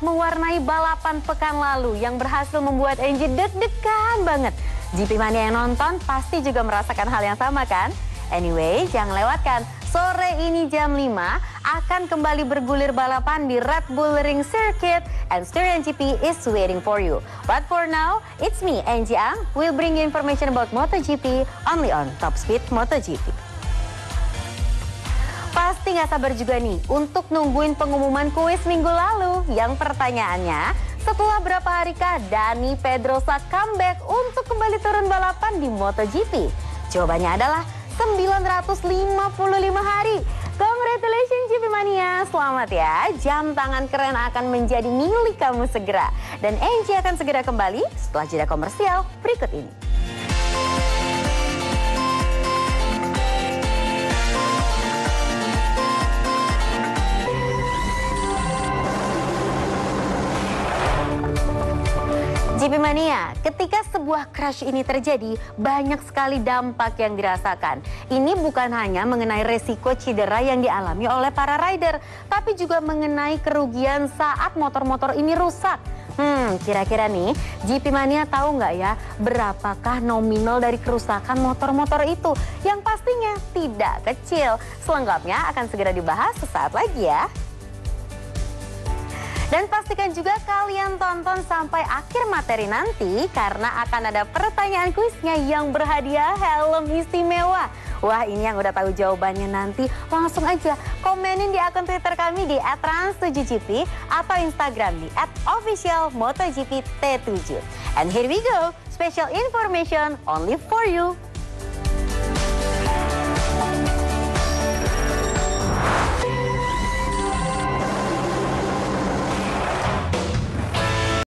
mewarnai balapan pekan lalu yang berhasil membuat Angie deg-degan banget. GP Mania yang nonton pasti juga merasakan hal yang sama kan? Anyway, jangan lewatkan. Sore ini jam 5 akan kembali bergulir balapan di Red Bull Ring Circuit and Styrian GP is waiting for you. But for now, it's me, Angie Ang, will bring you information about MotoGP only on Top Speed MotoGP. Pasti nggak sabar juga nih untuk nungguin pengumuman kuis minggu lalu. Yang pertanyaannya, setelah berapa hari kah Dani Pedrosa comeback untuk kembali turun balapan di MotoGP? Jawabannya adalah 955 hari. Congratulations GP Mania, selamat ya. Jam tangan keren akan menjadi milik kamu segera. Dan Angie akan segera kembali setelah jeda komersial berikut ini. GP Mania, ketika sebuah crash ini terjadi, banyak sekali dampak yang dirasakan. Ini bukan hanya mengenai resiko cedera yang dialami oleh para rider, tapi juga mengenai kerugian saat motor-motor ini rusak. Hmm, kira-kira nih, GP Mania tahu nggak ya berapakah nominal dari kerusakan motor-motor itu? Yang pastinya tidak kecil. Selengkapnya akan segera dibahas sesaat lagi ya. Dan pastikan juga kalian tonton sampai akhir materi nanti karena akan ada pertanyaan kuisnya yang berhadiah helm istimewa. Wah ini yang udah tahu jawabannya nanti langsung aja komenin di akun Twitter kami di @trans7gp atau Instagram di @officialmotogpt7. And here we go, special information only for you.